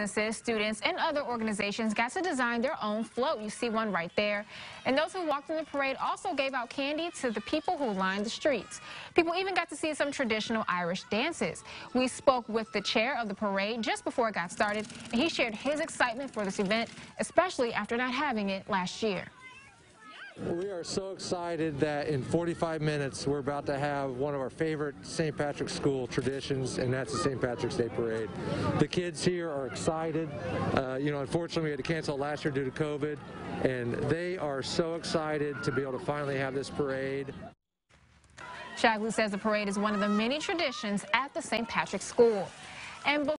Businesses, students, and other organizations got to design their own float. You see one right there. And those who walked in the parade also gave out candy to the people who lined the streets. People even got to see some traditional Irish dances. We spoke with the chair of the parade just before it got started, and he shared his excitement for this event, especially after not having it last year. We are so excited that in 45 minutes we're about to have one of our favorite St. Patrick's School traditions, and that's the St. Patrick's Day Parade. The kids here are excited. Uh, you know, unfortunately we had to cancel last year due to COVID, and they are so excited to be able to finally have this parade. Shagley says the parade is one of the many traditions at the St. Patrick's School. And